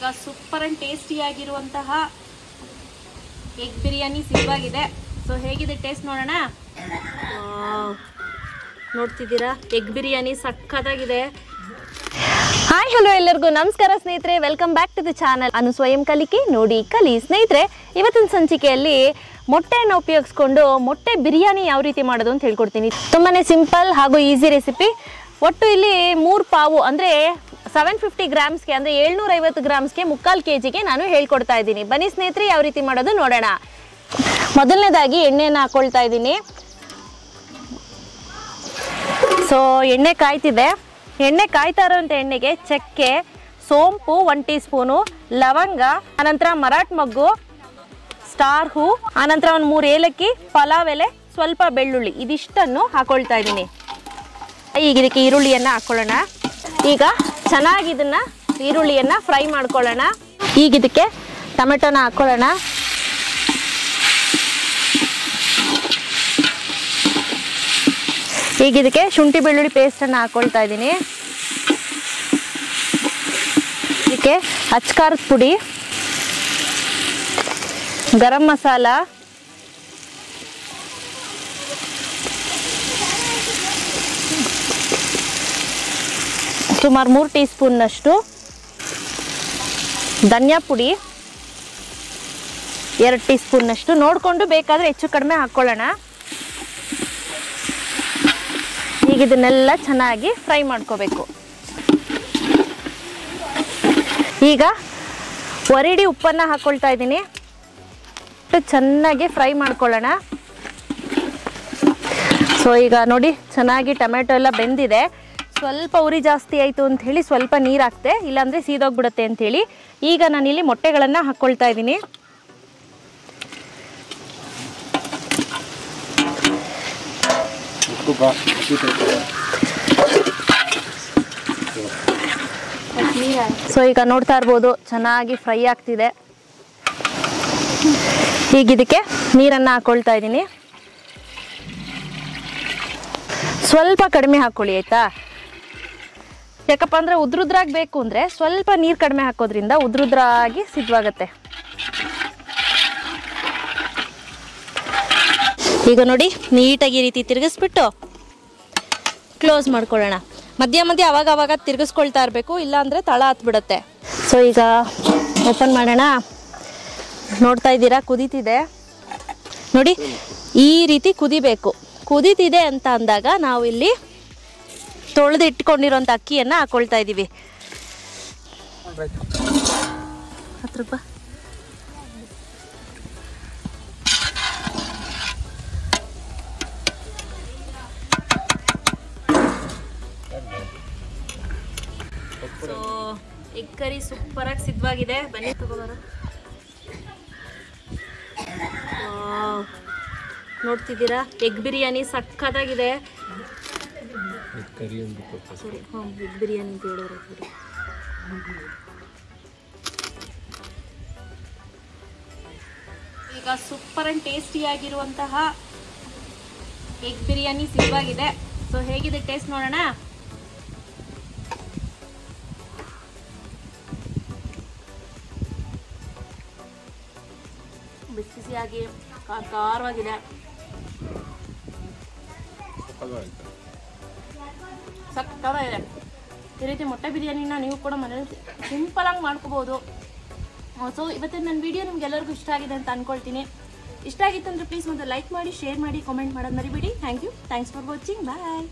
ಈಗ super and ಟೇಸ್ಟಿಯಾಗಿರುವಂತಹ egg biryani ಸಿದ್ಧವಾಗಿದೆ ಸೊ ಹೇಗಿದೆ ಟೇಸ್ಟ್ ನೋಡೋಣ. ನೋಡ್ತಿದ್ದೀರಾ? ಎಗ್ ಬಿರಿಯಾನಿ ಸಕ್ಕತ್ತಾಗಿದೆ ಹಾಯ್ ಹಲೋ ಎಲ್ಲರಿಗೂ. ನಮಸ್ಕಾರ ಸ್ನೇಹಿತರೆ. Welcome back to the channel Anu ಸ್ವಯಂ ಕಲಿಕೆ, ನೋಡಿ ಕಲಿ. ಸ್ನೇಹಿತರೆ, ಇವತ್ತಿನ ಸಂಚಿಕೆಯಲ್ಲಿ ಮೊಟ್ಟೆಯನ್ನು ಉಪಯೋಗಿಸ್ಕೊಂಡು ಮೊಟ್ಟೆ ಬಿರಿಯಾನಿ ಯಾವ ರೀತಿ ಮಾಡೋದು ಅಂತ ಹೇಳ್ಕೊಡ್ತೀನಿ. ತುಂಬಾ ಸಿಂಪಲ್ ಹಾಗೂ ಈಸಿ ರೆಸಿಪಿ. ಒಟ್ಟು ಇಲ್ಲಿ ಮೂರು ಪಾವು ಅಂದರೆ ಸೆವೆನ್ ಫಿಫ್ಟಿ ಗ್ರಾಮ್ಸ್ಗೆ ಅಂದರೆ ಏಳ್ನೂರ ಐವತ್ತು ಗ್ರಾಮ್ಸ್ಗೆ ಮುಕ್ಕಾಲು ಕೆ ಜಿಗೆ ನಾನು ಹೇಳ್ಕೊಡ್ತಾ ಇದ್ದೀನಿ. ಬನ್ನಿ ಸ್ನೇಹಿತರೆ, ಯಾವ ರೀತಿ ಮಾಡೋದು ನೋಡೋಣ. ಮೊದಲನೇದಾಗಿ ಎಣ್ಣೆಯನ್ನು ಹಾಕ್ಕೊಳ್ತಾ ಇದ್ದೀನಿ. ಸೊ ಎಣ್ಣೆ ಕಾಯ್ತಿದೆ. ಎಣ್ಣೆ ಕಾಯ್ತಾ ಇರೋಂಥ ಎಣ್ಣೆಗೆ ಚಕ್ಕೆ, ಸೋಂಪು ಒನ್ ಟೀ ಸ್ಪೂನು ಲವಂಗ, ಆನಂತರ ಮರಾಠ್ ಮಗ್ಗು, ಸ್ಟಾರ್ ಹೂ, ಆನಂತರ ಒಂದು ಮೂರು ಏಲಕ್ಕಿ, ಪಲಾವ್ ಎಲೆ, ಸ್ವಲ್ಪ ಬೆಳ್ಳುಳ್ಳಿ ಇದಿಷ್ಟನ್ನು ಹಾಕೊಳ್ತಾ ಇದ್ದೀನಿ. ಈಗ ಇದಕ್ಕೆ ಈರುಳ್ಳಿಯನ್ನು ಹಾಕ್ಕೊಳ್ಳೋಣ ಈಗ ಚೆನ್ನಾಗಿ ಇದನ್ನ ಈರುಳ್ಳಿಯನ್ನ ಫ್ರೈ ಮಾಡ್ಕೊಳ್ಳೋಣ. ಈಗ ಇದಕ್ಕೆ ಟೊಮೆಟೊನ ಹಾಕೊಳ್ಳೋಣ ಈಗ ಇದಕ್ಕೆ ಶುಂಠಿ ಬೆಳ್ಳುಳ್ಳಿ ಪೇಸ್ಟನ್ನು ಹಾಕೊಳ್ತಾ ಇದ್ದೀನಿ. ಇದಕ್ಕೆ ಅಚ್ಕಾರದ ಪುಡಿ, ಗರಂ ಮಸಾಲ ಸುಮಾರು ಮೂರು ಟೀ ಸ್ಪೂನ್ನಷ್ಟು ಧನಿಯಾ ಪುಡಿ, ಎರಡು ಟೀ ಸ್ಪೂನ್ನಷ್ಟು ನೋಡಿಕೊಂಡು ಬೇಕಾದರೆ ಹೆಚ್ಚು ಕಡಿಮೆ ಹಾಕ್ಕೊಳ್ಳೋಣ ಈಗ ಇದನ್ನೆಲ್ಲ ಚೆನ್ನಾಗಿ ಫ್ರೈ ಮಾಡ್ಕೋಬೇಕು. ಈಗ ಒರಿಡಿ ಉಪ್ಪನ್ನು ಹಾಕ್ಕೊಳ್ತಾ ಇದ್ದೀನಿ. ಚೆನ್ನಾಗಿ ಫ್ರೈ ಮಾಡ್ಕೊಳ್ಳೋಣ. ಸೊ ಈಗ ನೋಡಿ, ಚೆನ್ನಾಗಿ ಟೊಮೆಟೊ ಎಲ್ಲ ಬೆಂದಿದೆ. ಸ್ವಲ್ಪ ಉರಿ ಜಾಸ್ತಿ ಆಯಿತು ಅಂತ ಹೇಳಿ ಸ್ವಲ್ಪ ನೀರು ಹಾಕ್ತೆ ಇಲ್ಲಾಂದರೆ ಸೀದೋಗ್ಬಿಡುತ್ತೆ ಅಂಥೇಳಿ ಈಗ ನಾನಿಲ್ಲಿ ಮೊಟ್ಟೆಗಳನ್ನು ಹಾಕ್ಕೊಳ್ತಾ ಇದ್ದೀನಿ. ಸೊ ಈಗ ನೋಡ್ತಾ ಇರ್ಬೋದು ಚೆನ್ನಾಗಿ ಫ್ರೈ ಆಗ್ತಿದೆ. ಈಗ ಇದಕ್ಕೆ ನೀರನ್ನು ಹಾಕ್ಕೊಳ್ತಾ ಇದ್ದೀನಿ. ಸ್ವಲ್ಪ ಕಡಿಮೆ ಹಾಕ್ಕೊಳ್ಳಿ ಆಯ್ತಾ? ಯಾಕಪ್ಪ ಅಂದರೆ ಉದ್ರುದ್ರಾಗಿ ಬೇಕು ಅಂದರೆ ಸ್ವಲ್ಪ ನೀರು ಕಡಿಮೆ ಹಾಕೋದ್ರಿಂದ ಉದ್ರುದ್ರಾಗಿ ಸಿದ್ಧವಾಗತ್ತೆ ಈಗ ನೋಡಿ, ನೀಟಾಗಿ ಈ ರೀತಿ ತಿರುಗಿಸ್ಬಿಟ್ಟು ಕ್ಲೋಸ್ ಮಾಡ್ಕೊಳ್ಳೋಣ. ಮಧ್ಯ ಮಧ್ಯ ಅವಾಗ ಅವಾಗ ತಿರುಗಿಸ್ಕೊಳ್ತಾ ಇರಬೇಕು, ಇಲ್ಲಾಂದರೆ ತಳ ಹತ್ಬಿಡುತ್ತೆ. ಸೊ ಈಗ ಓಪನ್ ಮಾಡೋಣ. ನೋಡ್ತಾ ಇದ್ದೀರಾ, ಕುದೀತಿದೆ. ನೋಡಿ, ಈ ರೀತಿ ಕುದಿಬೇಕು. ಕುದೀತಿದೆ ಅಂತ ಅಂದಾಗ ನಾವು ಇಲ್ಲಿ ತೊಳೆದು ಇಟ್ಕೊಂಡಿರೋಂಥ ಅಕ್ಕಿಯನ್ನು ಹಾಕೊಳ್ತಾ ಇದ್ದೀವಿ ಹತ್ತು ರೂಪಾಯಿ ಸೊ ಎಗ್ ಕರಿ ಸೂಪರಾಗಿ ಸಿದ್ಧವಾಗಿದೆ. ಬನ್ನಿ ತಗೋಬಾರ ನೋಡ್ತಿದ್ದೀರಾ? ಎಗ್ ಬಿರಿಯಾನಿ ಸಕ್ಕತ್ತಾಗಿದೆ ಹಾಂ ಎಗ್ ಬಿರಿಯಾನಿ ಅಂತ ಹೇಳಿದ್ರು ಸರಿ ಈಗ ಸೂಪರ್ ಅಂಡ್ ಟೇಸ್ಟಿಯಾಗಿರುವಂತಹ ಎಗ್ ಬಿರಿಯಾನಿ ಸಿದ್ಧವಾಗಿದೆ ಸೊ ಹೇಗಿದೆ ಟೇಸ್ಟ್ ನೋಡೋಣ? ಬಿಸಿ ಬಿಸಿಯಾಗಿ ಖಾರ ಖಾರವಾಗಿದೆ ಸಕ್ಕತ್ತಾಗಿದೆ. ಈ ರೀತಿ ಮೊಟ್ಟೆ ಬಿರಿಯಾನಿನ ನೀವು ಕೂಡ ಮನೇಲಿ ಸಿಂಪಲಾಗಿ ಮಾಡ್ಕೋಬೋದು. ಸೊ ಇವತ್ತಿನ ನನ್ನ ವಿಡಿಯೋ ನಿಮ್ಗೆಲ್ಲರಿಗೂ ಇಷ್ಟ ಆಗಿದೆ ಅಂತ ಅಂದ್ಕೊಳ್ತೀನಿ ಇಷ್ಟ ಆಗಿತ್ತು ಅಂದರೆ ಪ್ಲೀಸ್ ಒಂದು ಲೈಕ್ ಮಾಡಿ ಶೇರ್ ಮಾಡಿ ಕಾಮೆಂಟ್ ಮಾಡೋದು ಮರಿಬೇಡಿ. Thank you thanks for watching bye